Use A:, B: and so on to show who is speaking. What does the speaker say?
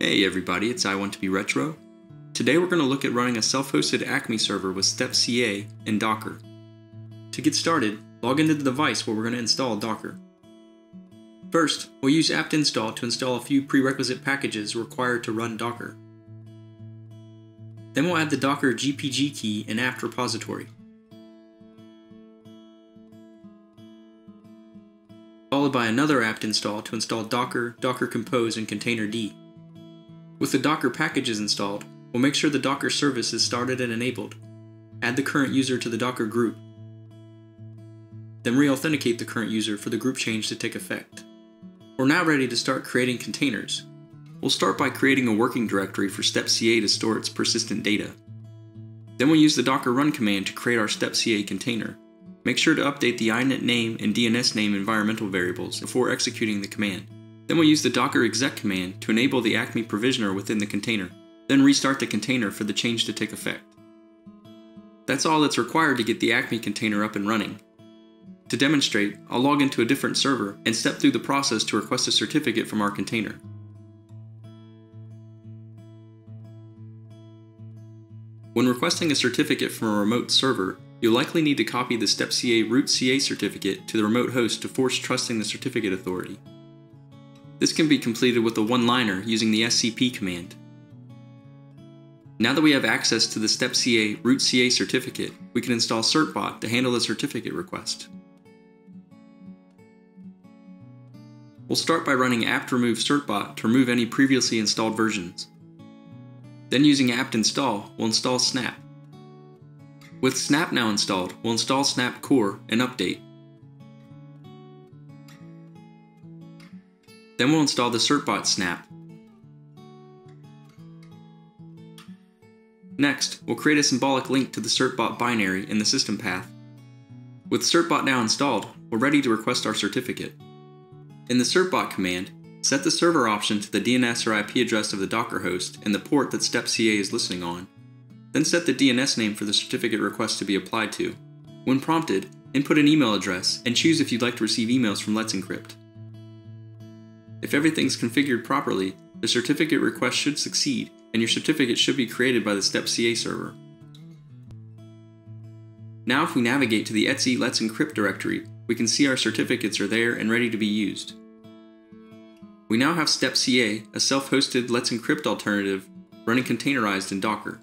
A: Hey everybody, it's I Want to Be Retro. Today we're going to look at running a self-hosted Acme server with Step CA and Docker. To get started, log into the device where we're going to install Docker. First, we'll use apt install to install a few prerequisite packages required to run Docker. Then we'll add the Docker GPG key and apt repository. Followed by another apt install to install Docker, Docker Compose, and Containerd. With the Docker packages installed, we'll make sure the Docker service is started and enabled. Add the current user to the Docker group. Then re-authenticate the current user for the group change to take effect. We're now ready to start creating containers. We'll start by creating a working directory for step CA to store its persistent data. Then we'll use the docker run command to create our step CA container. Make sure to update the init name and DNS name environmental variables before executing the command. Then we'll use the docker exec command to enable the Acme provisioner within the container, then restart the container for the change to take effect. That's all that's required to get the Acme container up and running. To demonstrate, I'll log into a different server and step through the process to request a certificate from our container. When requesting a certificate from a remote server, you'll likely need to copy the stepca root CA certificate to the remote host to force trusting the certificate authority. This can be completed with a one-liner using the scp command. Now that we have access to the stepca root CA certificate, we can install certbot to handle the certificate request. We'll start by running apt remove certbot to remove any previously installed versions. Then using apt install, we'll install snap. With snap now installed, we'll install snap core and update. Then we'll install the certbot snap. Next, we'll create a symbolic link to the certbot binary in the system path. With certbot now installed, we're ready to request our certificate. In the certbot command, set the server option to the DNS or IP address of the Docker host and the port that stepca is listening on. Then set the DNS name for the certificate request to be applied to. When prompted, input an email address and choose if you'd like to receive emails from Let's Encrypt. If everything's configured properly, the certificate request should succeed and your certificate should be created by the Step CA server. Now if we navigate to the Etsy Let's Encrypt directory, we can see our certificates are there and ready to be used. We now have Step CA, a self-hosted Let's Encrypt alternative, running containerized in Docker.